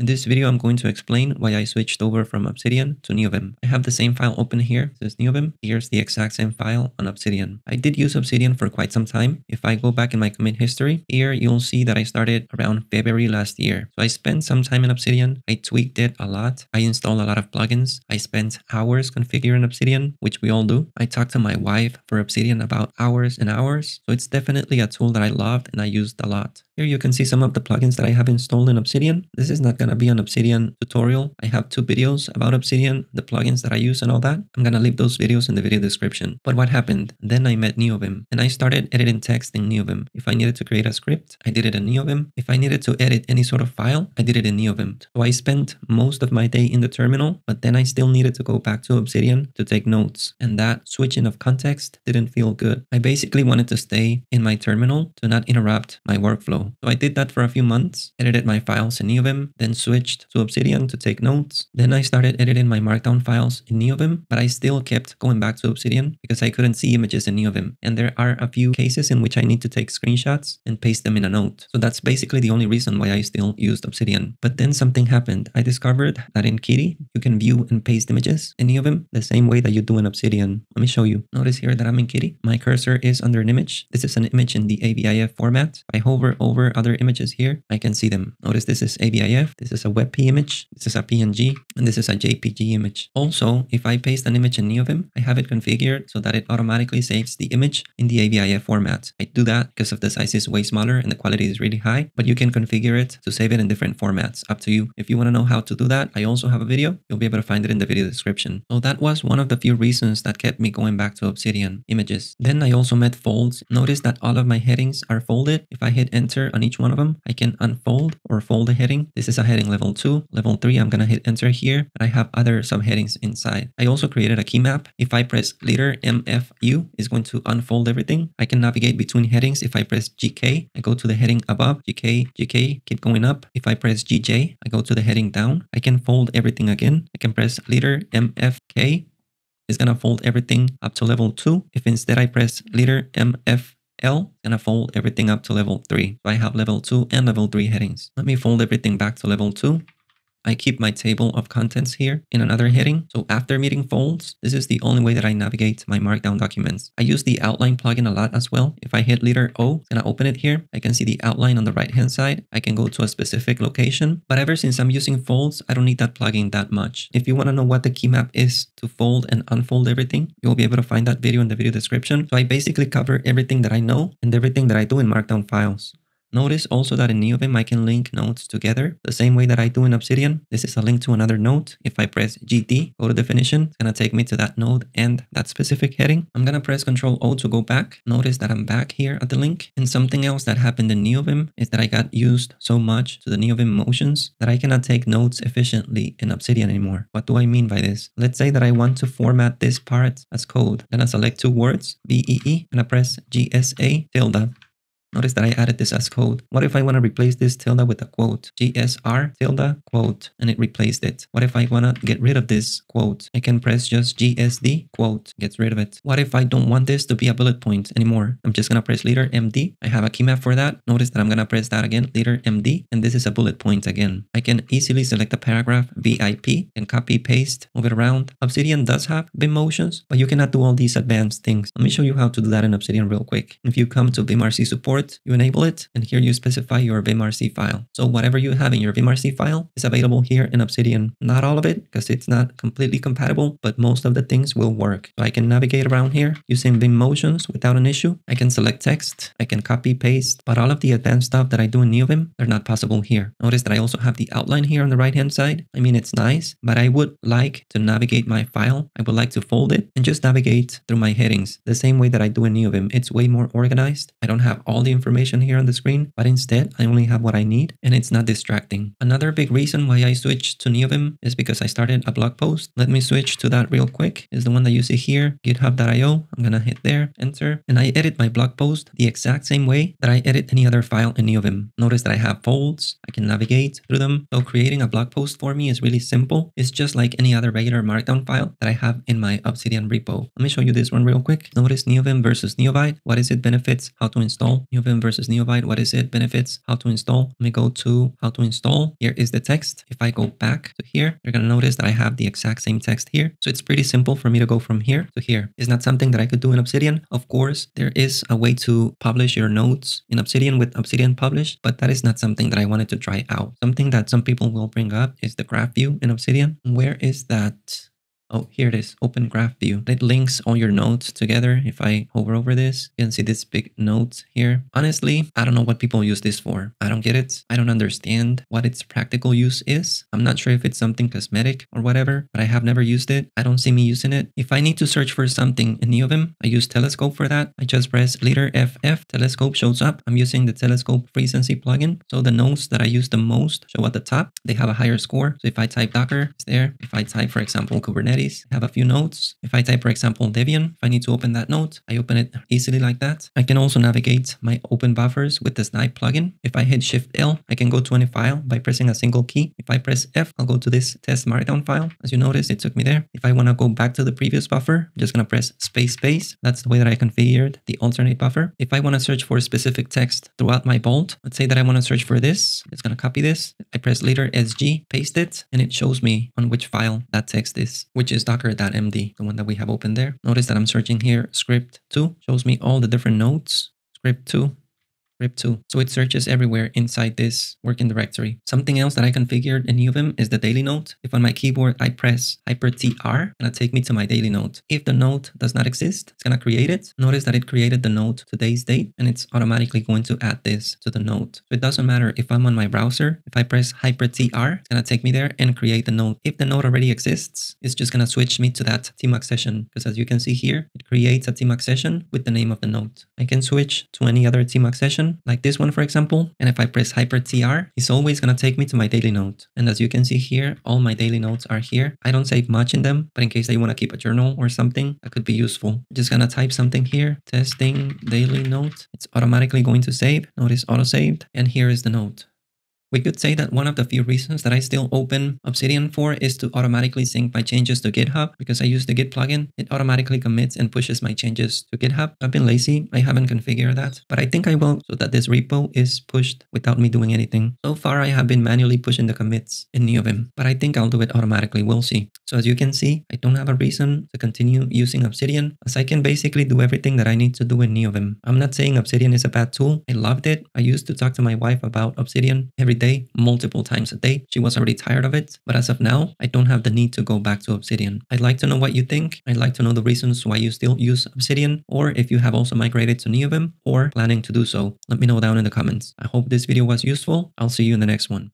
In this video, I'm going to explain why I switched over from Obsidian to NeoVim. I have the same file open here, this is NeoVim. Here's the exact same file on Obsidian. I did use Obsidian for quite some time. If I go back in my commit history, here you'll see that I started around February last year. So I spent some time in Obsidian. I tweaked it a lot. I installed a lot of plugins. I spent hours configuring Obsidian, which we all do. I talked to my wife for Obsidian about hours and hours. So it's definitely a tool that I loved and I used a lot. Here you can see some of the plugins that I have installed in Obsidian. This is not going to be an Obsidian tutorial. I have two videos about Obsidian, the plugins that I use and all that. I'm to leave those videos in the video description. But what happened? Then I met NeoVim and I started editing text in NeoVim. If I needed to create a script, I did it in NeoVim. If I needed to edit any sort of file, I did it in NeoVim. So I spent most of my day in the terminal, but then I still needed to go back to Obsidian to take notes. And that switching of context didn't feel good. I basically wanted to stay in my terminal to not interrupt my workflow. So I did that for a few months, edited my files in NeoVim, then switched to Obsidian to take notes. Then I started editing my markdown files in NeoVim, but I still kept going back to Obsidian because I couldn't see images in NeoVim. And there are a few cases in which I need to take screenshots and paste them in a note. So that's basically the only reason why I still used Obsidian. But then something happened. I discovered that in Kitty, you can view and paste images in NeoVim the same way that you do in Obsidian. Let me show you. Notice here that I'm in Kitty. My cursor is under an image. This is an image in the AVIF format. I hover over other images here, I can see them. Notice this is AVIF, this is a WebP image, this is a PNG, and this is a JPG image. Also, if I paste an image in NeoVim, I have it configured so that it automatically saves the image in the AVIF format. I do that because of the size is way smaller and the quality is really high, but you can configure it to save it in different formats, up to you. If you want to know how to do that, I also have a video. You'll be able to find it in the video description. So that was one of the few reasons that kept me going back to Obsidian images. Then I also met folds. Notice that all of my headings are folded. If I hit enter on each one of them. I can unfold or fold a heading. This is a heading level 2. Level 3, I'm going to hit enter here, but I have other subheadings inside. I also created a key map. If I press leader MFU, it's going to unfold everything. I can navigate between headings. If I press GK, I go to the heading above, GK, GK, keep going up. If I press GJ, I go to the heading down. I can fold everything again. I can press leader MFK, it's going to fold everything up to level 2. If instead I press leader MF L and I fold everything up to level 3. So I have level 2 and level 3 headings. Let me fold everything back to level 2. I keep my table of contents here in another heading. So after meeting folds, this is the only way that I navigate my markdown documents. I use the outline plugin a lot as well. If I hit letter O and I open it here, I can see the outline on the right hand side. I can go to a specific location, but ever since I'm using folds, I don't need that plugin that much. If you want to know what the key map is to fold and unfold everything, you'll be able to find that video in the video description. So I basically cover everything that I know and everything that I do in markdown files. Notice also that in NeoVim I can link nodes together the same way that I do in Obsidian. This is a link to another node. If I press GT, go to definition, it's gonna take me to that node and that specific heading. I'm gonna press Control O to go back. Notice that I'm back here at the link. And something else that happened in NeoVim is that I got used so much to the NeoVim motions that I cannot take nodes efficiently in Obsidian anymore. What do I mean by this? Let's say that I want to format this part as code. Then I select two words, BEE, and I press GSA tilde. Notice that I added this as code. What if I want to replace this tilde with a quote? GSR tilde quote and it replaced it. What if I want to get rid of this quote? I can press just GSD quote, gets rid of it. What if I don't want this to be a bullet point anymore? I'm just going to press leader MD. I have a key map for that. Notice that I'm going to press that again, leader MD, and this is a bullet point again. I can easily select a paragraph VIP and copy paste, move it around. Obsidian does have Vim motions, but you cannot do all these advanced things. Let me show you how to do that in Obsidian real quick. If you come to VimRC support, you enable it, and here you specify your vimrc file. So whatever you have in your vimrc file is available here in Obsidian. Not all of it, because it's not completely compatible, but most of the things will work. So I can navigate around here using Vim motions without an issue. I can select text, I can copy, paste, but all of the advanced stuff that I do in NeoVim, they're not possible here. Notice that I also have the outline here on the right hand side. I mean, it's nice, but I would like to navigate my file. I would like to fold it and just navigate through my headings the same way that I do in NeoVim. It's way more organized. I don't have all the the information here on the screen, but instead I only have what I need and it's not distracting. Another big reason why I switched to NeoVim is because I started a blog post. Let me switch to that real quick. Is the one that you see here, github.io. I'm gonna hit there, enter, and I edit my blog post the exact same way that I edit any other file in NeoVim. Notice that I have folds, I can navigate through them. So creating a blog post for me is really simple. It's just like any other regular markdown file that I have in my Obsidian repo. Let me show you this one real quick. Notice NeoVim versus Neovide. What is it benefits, how to install. NeoVim versus Neovide. What is it? Benefits, how to install. Let me go to how to install. Here is the text. If I go back to here, you're going to notice that I have the exact same text here. So it's pretty simple for me to go from here to here. It's not something that I could do in Obsidian. Of course, there is a way to publish your notes in Obsidian with Obsidian Publish, but that is not something that I wanted to try out. Something that some people will bring up is the graph view in Obsidian. Where is that? Oh, here it is, open graph view. It links all your nodes together. If I hover over this, you can see this big nodes here. Honestly, I don't know what people use this for. I don't get it. I don't understand what its practical use is. I'm not sure if it's something cosmetic or whatever, but I have never used it. I don't see me using it. If I need to search for something in Neovim, I use Telescope for that. I just press leader FF, Telescope shows up. I'm using the Telescope Frecency plugin. So the nodes that I use the most show at the top. They have a higher score. So if I type Docker, it's there. If I type, for example, Kubernetes, I have a few nodes. If I type, for example, Debian, if I need to open that node, I open it easily like that. I can also navigate my open buffers with the Snipe plugin. If I hit Shift L, I can go to any file by pressing a single key. If I press F, I'll go to this test markdown file. As you notice, it took me there. If I want to go back to the previous buffer, I'm just going to press space space. That's the way that I configured the alternate buffer. If I want to search for a specific text throughout my vault, let's say that I want to search for this, I'm going to copy this. I press leader SG, paste it, and it shows me on which file that text is, which is docker.md, the one that we have open there. Notice that I'm searching here, script 2, shows me all the different nodes, script 2, RIP2. So it searches everywhere inside this working directory. Something else that I configured in Neovim is the daily note. If on my keyboard I press hyper TR, it's gonna take me to my daily note. If the note does not exist, it's gonna create it. Notice that it created the note today's date and it's automatically going to add this to the note. So it doesn't matter if I'm on my browser, if I press hyper TR, it's gonna take me there and create the note. If the note already exists, it's just gonna switch me to that tmux session because as you can see here, it creates a tmux session with the name of the note. I can switch to any other tmux session like this one, for example. And if I press Hyper TR, it's always going to take me to my daily note. And as you can see here, all my daily notes are here. I don't save much in them, but in case I want to keep a journal or something, that could be useful. Just going to type something here, testing daily note. It's automatically going to save. Notice auto saved. And here is the note. We could say that one of the few reasons that I still open Obsidian for is to automatically sync my changes to GitHub because I use the Git plugin. It automatically commits and pushes my changes to GitHub. I've been lazy. I haven't configured that, but I think I will so that this repo is pushed without me doing anything. So far, I have been manually pushing the commits in Neovim, but I think I'll do it automatically. We'll see. So as you can see, I don't have a reason to continue using Obsidian as I can basically do everything that I need to do in Neovim. I'm not saying Obsidian is a bad tool. I loved it. I used to talk to my wife about Obsidian every day, multiple times a day. She was already tired of it, but as of now, I don't have the need to go back to Obsidian. I'd like to know what you think. I'd like to know the reasons why you still use Obsidian, or if you have also migrated to Neovim or planning to do so. Let me know down in the comments. I hope this video was useful. I'll see you in the next one.